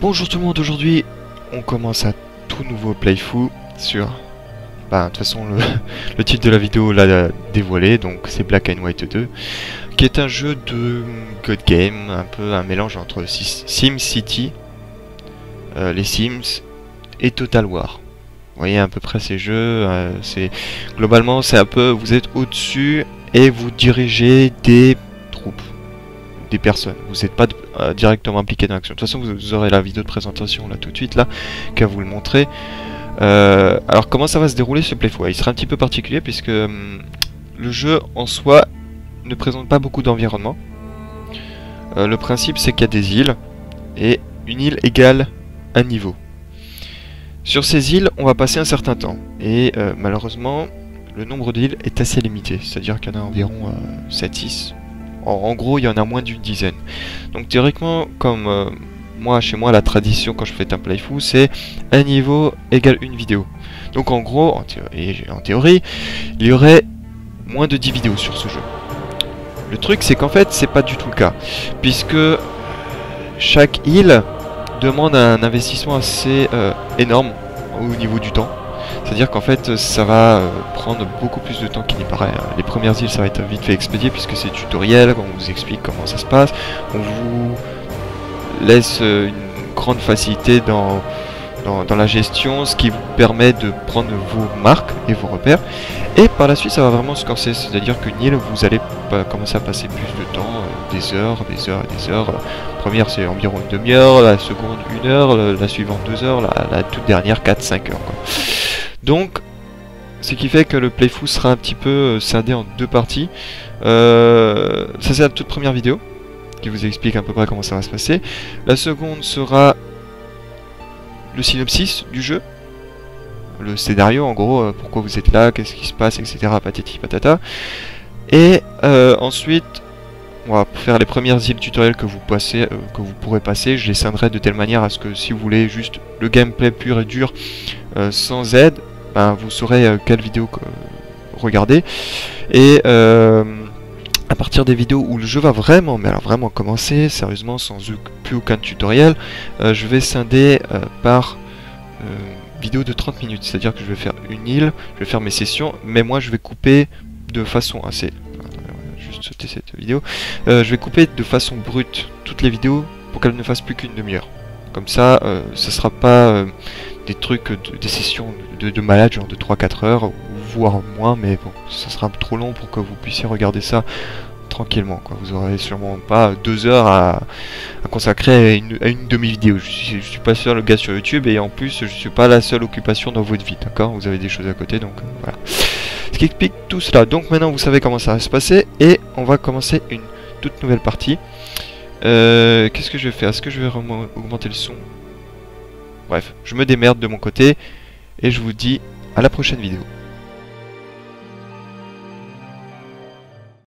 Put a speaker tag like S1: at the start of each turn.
S1: Bonjour tout le monde, aujourd'hui on commence un tout nouveau playthrough sur... Bah de toute façon le, titre de la vidéo l'a dévoilé, donc c'est Black and White 2 qui est un jeu de God Game, un peu un mélange entre Sim City, euh, les Sims et Total War. Vous voyez à peu près ces jeux, euh, globalement c'est un peu, vous êtes au-dessus et vous dirigez des des personnes. Vous n'êtes pas euh, directement impliqué dans l'action. De toute façon, vous, aurez la vidéo de présentation là tout de suite là, qu'à vous le montrer. Euh, alors comment ça va se dérouler ce playthrough Il sera un petit peu particulier puisque hum, le jeu en soi ne présente pas beaucoup d'environnement. Euh, le principe c'est qu'il y a des îles et une île égale un niveau. Sur ces îles, on va passer un certain temps et malheureusement, le nombre d'îles est assez limité, c'est-à-dire qu'il y en a environ 7-6 en, gros, il y en a moins d'une dizaine. Donc théoriquement, comme euh, moi, chez moi, la tradition quand je fais un playthrough, c'est un niveau égale une vidéo. Donc en gros, en, théorie, il y aurait moins de 10 vidéos sur ce jeu. Le truc, c'est qu'en fait, c'est pas du tout le cas. Puisque chaque île demande un investissement assez euh, énorme au niveau du temps. C'est-à-dire qu'en fait, ça va euh, prendre beaucoup plus de temps qu'il n'y paraît. Les premières îles, ça va être vite fait expédier puisque c'est tutoriel, on vous explique comment ça se passe. On vous laisse euh, une grande facilité dans, la gestion, ce qui vous permet de prendre vos marques et vos repères. Et par la suite, ça va vraiment se corser, c'est-à-dire qu'une île, vous allez commencer à passer plus de temps, euh, des heures, des heures et des heures. Première, c'est environ une demi-heure, la seconde, une heure, la, suivante, deux heures, la, toute dernière, 4-5 heures. Donc, ce qui fait que le playthrough sera un petit peu euh, scindé en deux parties. Euh, ça c'est la toute première vidéo qui vous explique un peu près comment ça va se passer. La seconde sera le synopsis du jeu, le scénario en gros, euh, pourquoi vous êtes là, qu'est-ce qui se passe, etc. Patati patata. Et ensuite, on va faire les premières îles tutoriels que vous, passez, que vous pourrez passer. Je les scindrai de telle manière à ce que si vous voulez juste le gameplay pur et dur sans aide, ben, vous saurez euh, quelle vidéo regarder. Et euh, à partir des vidéos où le jeu va vraiment, mais alors vraiment commencer, sérieusement, sans plus aucun tutoriel, euh, je vais scinder par vidéo de 30 minutes. C'est-à-dire que je vais faire une île, je vais faire mes sessions, mais moi je vais couper de façon assez... Juste sauter cette vidéo. je vais couper de façon brute toutes les vidéos pour qu'elles ne fassent plus qu'une demi-heure. Comme ça, ce sera pas des trucs, des sessions de, de malade, genre de 3-4 heures, voire moins, mais bon, ça sera trop long pour que vous puissiez regarder ça tranquillement. Vous aurez sûrement pas deux heures à, consacrer à une, demi-vidéo. Je, suis, suis pas seul le gars sur YouTube et en plus je suis pas la seule occupation dans votre vie, d'accord? Vous avez des choses à côté, donc euh, voilà. Ce qui explique tout cela. Donc maintenant vous savez comment ça va se passer et on va commencer une toute nouvelle partie. Euh, qu'est-ce que je vais faire? Est-ce que je vais augmenter le son? Bref, je me démerde de mon côté et je vous dis à la prochaine vidéo.